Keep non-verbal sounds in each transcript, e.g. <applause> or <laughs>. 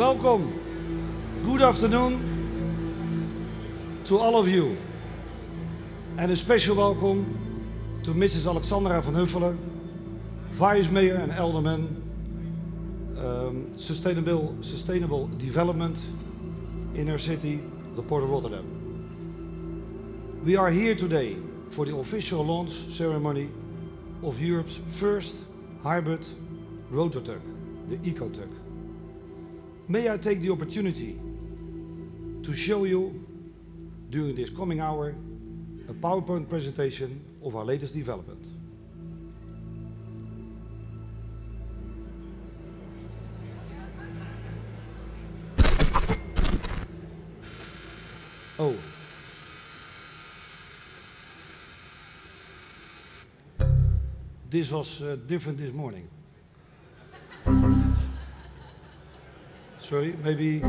Welcome. Good afternoon to all of you. And a special welcome to Mrs. Alexandra van Huffelen, Vice Mayor and Alderman, um, Sustainable, Sustainable Development, Inner City, the Port of Rotterdam. We are here today for the official launch ceremony of Europe's first hybrid rotor the EcoTug. May I take the opportunity to show you, during this coming hour, a PowerPoint presentation of our latest development. Oh. This was uh, different this morning. Sorry, maybe.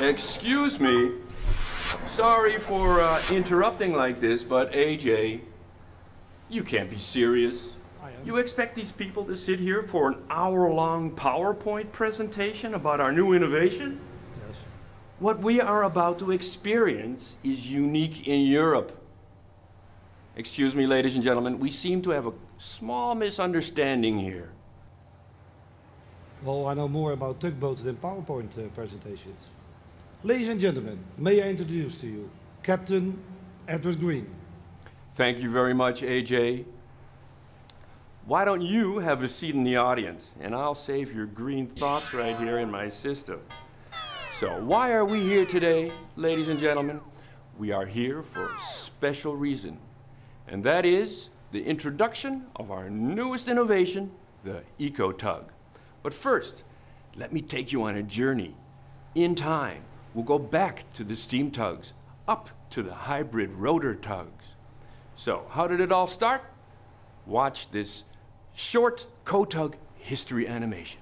Excuse me. Sorry for uh, interrupting like this, but AJ, you can't be serious. You expect these people to sit here for an hour long PowerPoint presentation about our new innovation? What we are about to experience is unique in Europe. Excuse me, ladies and gentlemen, we seem to have a small misunderstanding here. Well, I know more about tugboats than PowerPoint uh, presentations. Ladies and gentlemen, may I introduce to you Captain Edward Green. Thank you very much, AJ. Why don't you have a seat in the audience, and I'll save your green thoughts right here in my system. So, why are we here today, ladies and gentlemen? We are here for a special reason, and that is the introduction of our newest innovation, the EcoTug. But first, let me take you on a journey in time. We'll go back to the steam tugs, up to the hybrid rotor tugs. So, how did it all start? Watch this short Kotug history animation.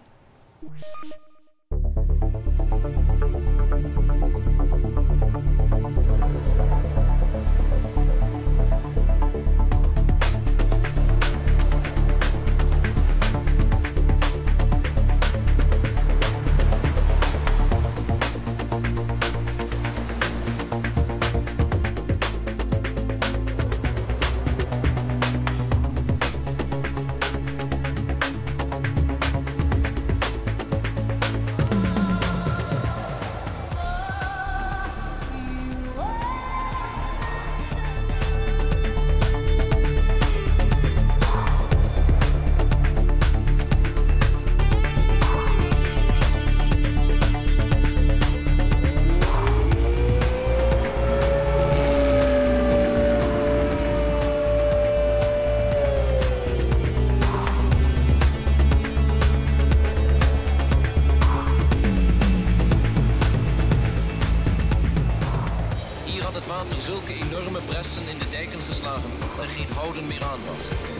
Water zulke enorme bressen in de dijken geslagen er geen houden meer aan was.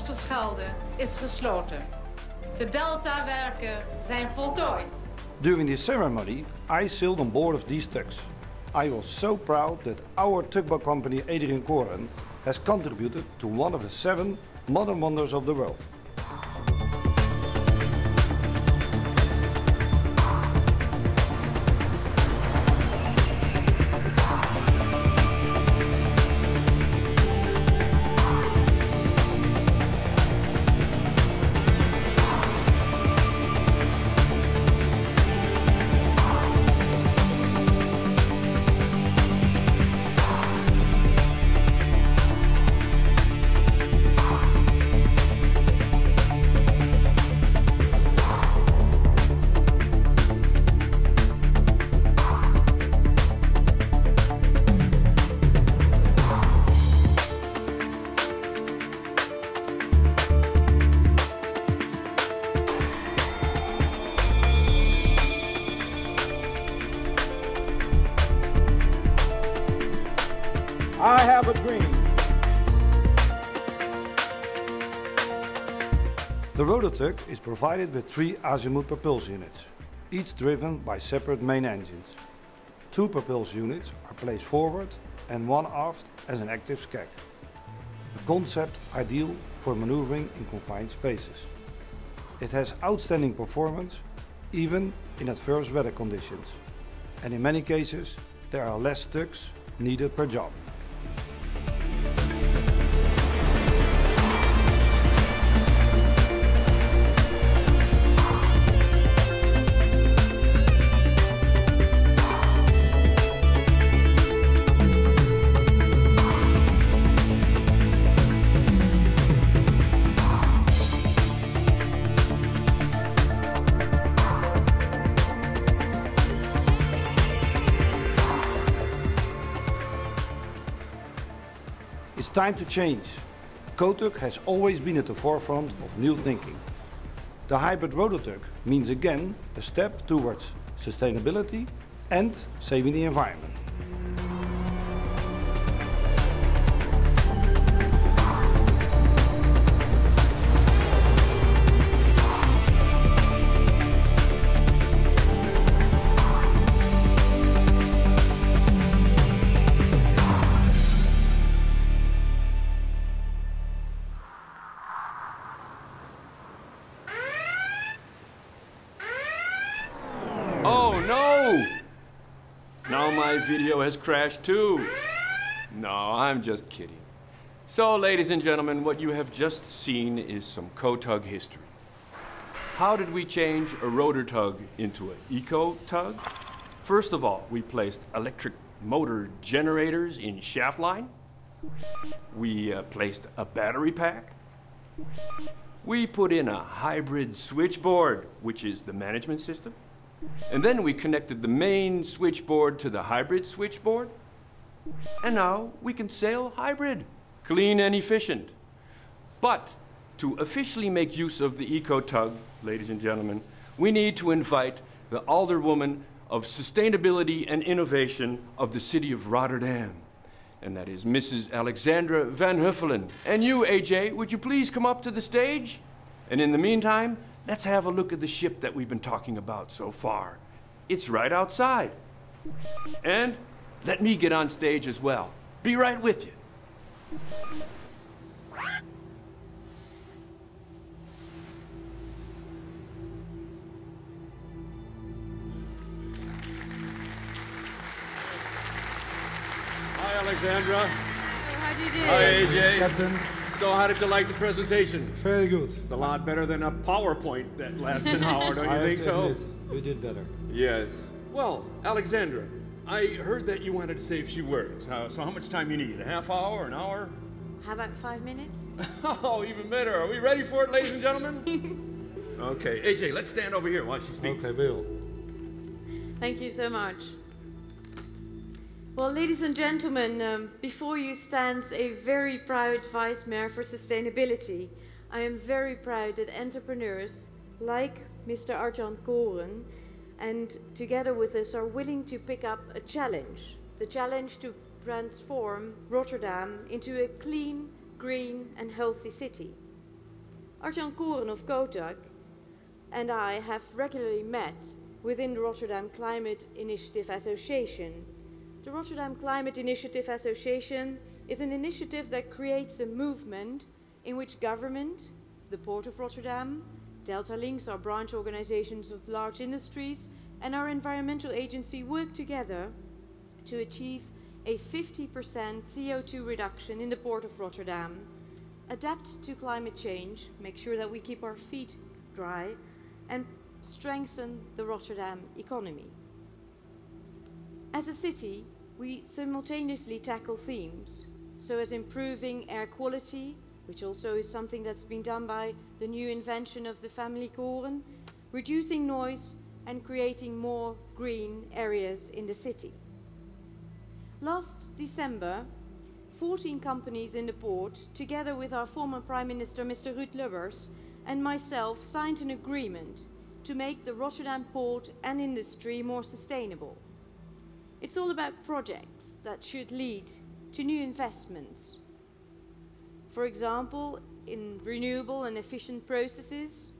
Oosterschelde is gesloten. De deltawerken zijn voltooid. During this ceremony, I sailed on board of these tugs. I was so proud that our tugboat company Adrian Koren has contributed to one of the seven modern wonders of the world. I have a dream. The RotorTug is provided with three azimuth propulsion units, each driven by separate main engines. Two propulsion units are placed forward and one aft as an active skeg. A concept ideal for maneuvering in confined spaces. It has outstanding performance even in adverse weather conditions. And in many cases there are less tugs needed per job. It's time to change. Kotug has always been at the forefront of new thinking. The hybrid RotorTug means again a step towards sustainability and saving the environment. Has crashed too. No, I'm just kidding. So, ladies and gentlemen, what you have just seen is some Kotug history. How did we change a rotor tug into an eco tug? First of all, we placed electric motor generators in shaft line. We uh, placed a battery pack. We put in a hybrid switchboard, which is the management system. And then we connected the main switchboard to the hybrid switchboard. And now we can sail hybrid, clean and efficient. But to officially make use of the Eco Tug, ladies and gentlemen, we need to invite the Alderwoman of Sustainability and Innovation of the city of Rotterdam. And that is Mrs. Alexandra Van Huffelen. And you, AJ, would you please come up to the stage? And in the meantime, let's have a look at the ship that we've been talking about so far. It's right outside. And let me get on stage as well. Be right with you. Hi, Alexandra. How do you do? Hi, AJ. Captain, So, how did you like the presentation? very good. It's a lot better than a PowerPoint that lasts an <laughs> hour, don't I you have think so? admit, you did better. Yes. Well, Alexandra, I heard that you wanted to say a few words. Uh, so, how much time you need? A half hour, an hour? How about five minutes? <laughs> Oh, even better. Are we ready for it, ladies and gentlemen? <laughs> okay, AJ, let's stand over here while she speaks. Okay, Bill. Thank you so much. Well, ladies and gentlemen, um, before you stands a very proud Vice Mayor for Sustainability. I am very proud that entrepreneurs like Mr. Arjan Koren and together with us are willing to pick up a challenge. The challenge to transform Rotterdam into a clean, green and healthy city. Arjan Koren of Kotug and I have regularly met within the Rotterdam Climate Initiative Association. The Rotterdam Climate Initiative Association is an initiative that creates a movement in which government, the Port of Rotterdam, Deltalinqs, our branch organizations of large industries, and our environmental agency work together to achieve a 50% CO2 reduction in the Port of Rotterdam, adapt to climate change, make sure that we keep our feet dry, and strengthen the Rotterdam economy. As a city, we simultaneously tackle themes, so as improving air quality, which also is something that's been done by the new invention of the family Koren, reducing noise and creating more green areas in the city. Last December, 14 companies in the port, together with our former Prime Minister Mr. Ruud Lubbers and myself, signed an agreement to make the Rotterdam port and industry more sustainable. It's all about projects that should lead to new investments. For example, in renewable and efficient processes,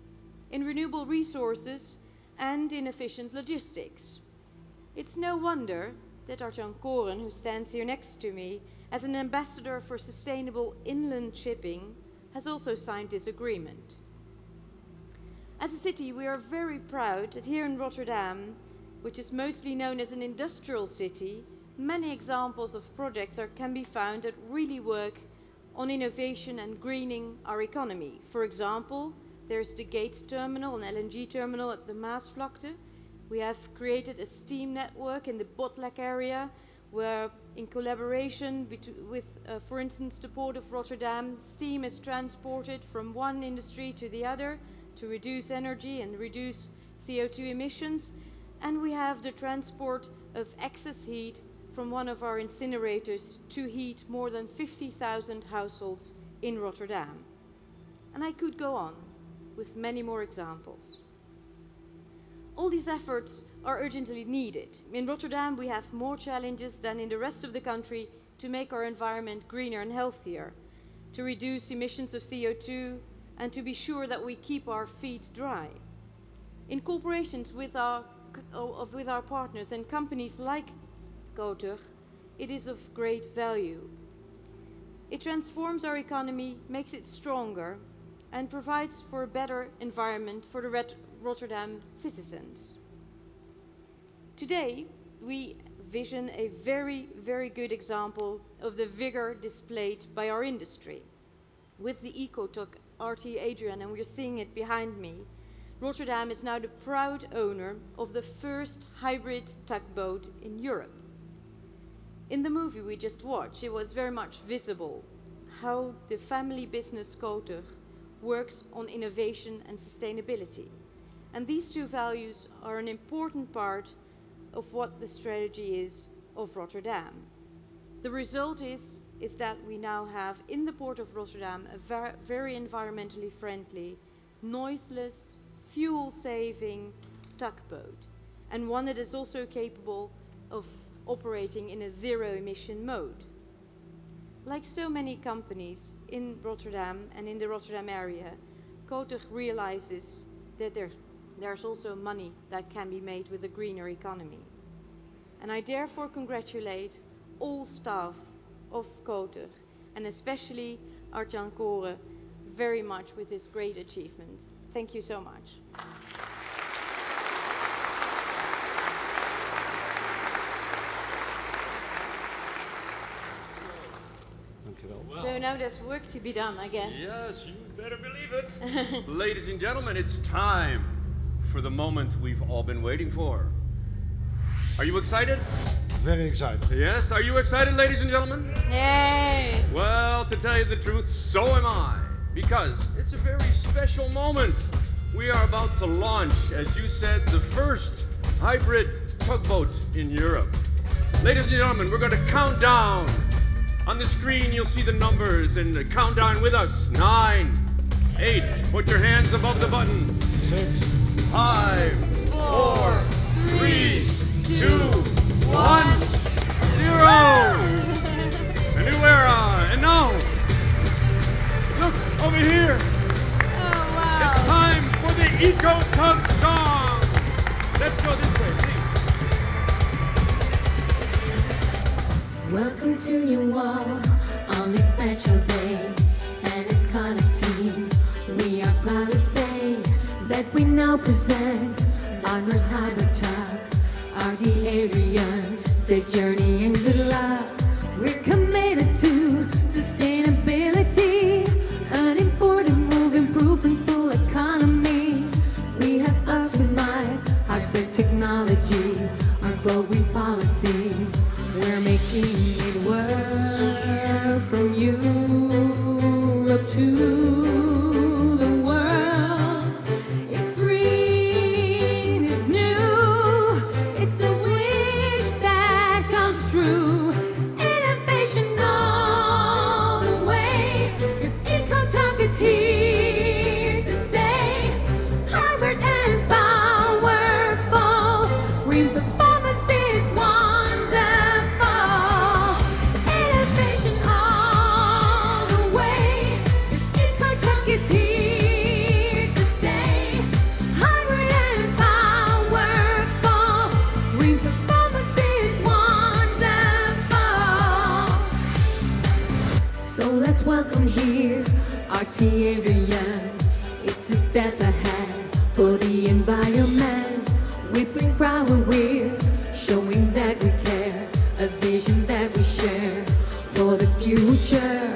in renewable resources, and in efficient logistics. It's no wonder that Arjan Koren, who stands here next to me, as an ambassador for sustainable inland shipping, has also signed this agreement. As a city, we are very proud that here in Rotterdam, which is mostly known as an industrial city, many examples of projects are, can be found that really work on innovation and greening our economy. For example, there's the Gate terminal, an LNG terminal at the Maasvlakte. We have created a steam network in the Botlek area where in collaboration with, uh, for instance, the Port of Rotterdam, steam is transported from one industry to the other to reduce energy and reduce CO2 emissions. And we have the transport of excess heat from one of our incinerators to heat more than 50,000 households in Rotterdam. And I could go on with many more examples. All these efforts are urgently needed. In Rotterdam, we have more challenges than in the rest of the country to make our environment greener and healthier, to reduce emissions of CO2, and to be sure that we keep our feet dry. In cooperations with our, with our partners and companies like Kotug, it is of great value. It transforms our economy, makes it stronger, and provides for a better environment for the Red Rotterdam citizens. Today, we vision a very, very good example of the vigor displayed by our industry. With the EcoTug RT Adrian, and we're seeing it behind me, Rotterdam is now the proud owner of the first hybrid tugboat in Europe. In the movie we just watched, it was very much visible how the family business Kotug works on innovation and sustainability. And these two values are an important part of what the strategy is of Rotterdam. The result is, is that we now have in the port of Rotterdam a ver very environmentally friendly, noiseless, fuel-saving tugboat, and one that is also capable of operating in a zero-emission mode. Like so many companies in Rotterdam and in the Rotterdam area, Kotug realizes that there's, there's also money that can be made with a greener economy. And I therefore congratulate all staff of Kotug, and especially Arjan Koren, very much with this great achievement. Thank you so much. So now there's work to be done, I guess. Yes, you better believe it. <laughs> Ladies and gentlemen, it's time for the moment we've all been waiting for. Are you excited? Very excited. Yes, are you excited, ladies and gentlemen? Yay! Well, to tell you the truth, so am I. Because it's a very special moment. We are about to launch, as you said, the first hybrid tugboat in Europe. Ladies and gentlemen, we're going to count down on the screen, you'll see the numbers and the countdown with us. Nine, eight, put your hands above the button. Six, five, four, three, two, one, zero. A new era. And now, look over here. Oh, wow. It's time for the Eco Tug Welcome to you all on this special day. And as Connect team, we are proud to say that we now present our first hybrid truck, RT Adrian. Safe journey good luck. We're committed to sustainability, step ahead for the environment. We bring when we're showing that we care, a vision that we share for the future.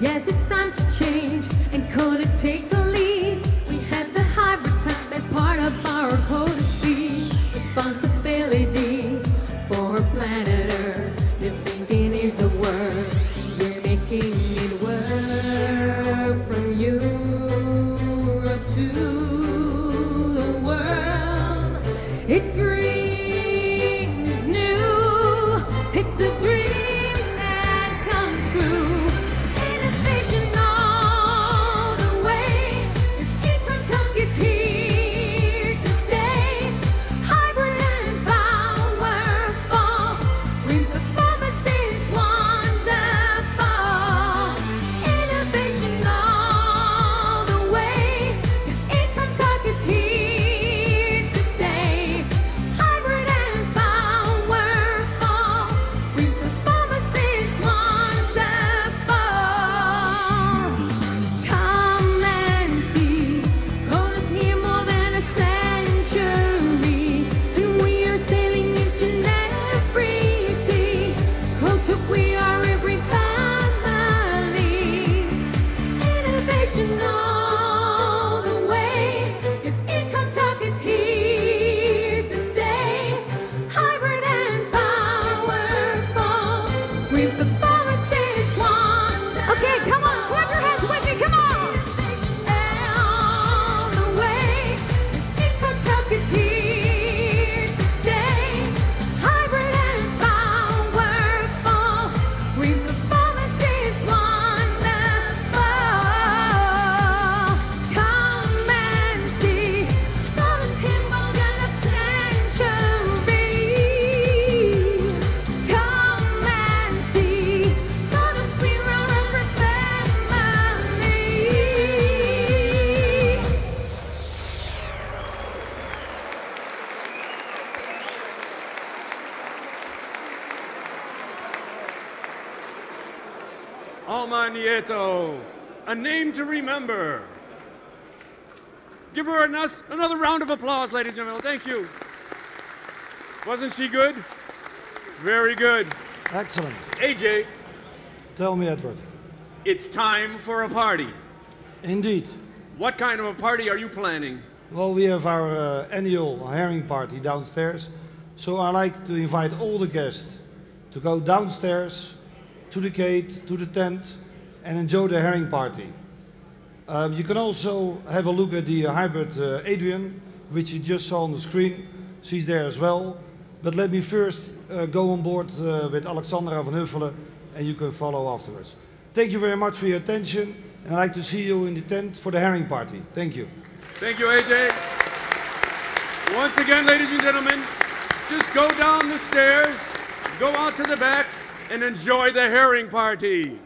Yes, it's time to change, and Coda takes a lead. We have the hybrid time that's part of our policy. Responsibility Nieto, a name to remember. Give her an- us- another round of applause, ladies and gentlemen. Thank you. Wasn't she good? Very good. Excellent. AJ, Tell me, Edward. it's time for a party. Indeed. What kind of a party are you planning? Well, we have our uh, annual herring party downstairs, so I like to invite all the guests to go downstairs to the gate, to the tent, and enjoy the herring party. Um, you can also have a look at the hybrid uh, Adrian, which you just saw on the screen. She's there as well. But let me first uh, go on board uh, with Alexandra van Huffelen, and you can follow afterwards. Thank you very much for your attention, and I'd like to see you in the tent for the herring party. Thank you. Thank you, AJ. Once again, ladies and gentlemen, just go down the stairs, go out to the back, and enjoy the herring party.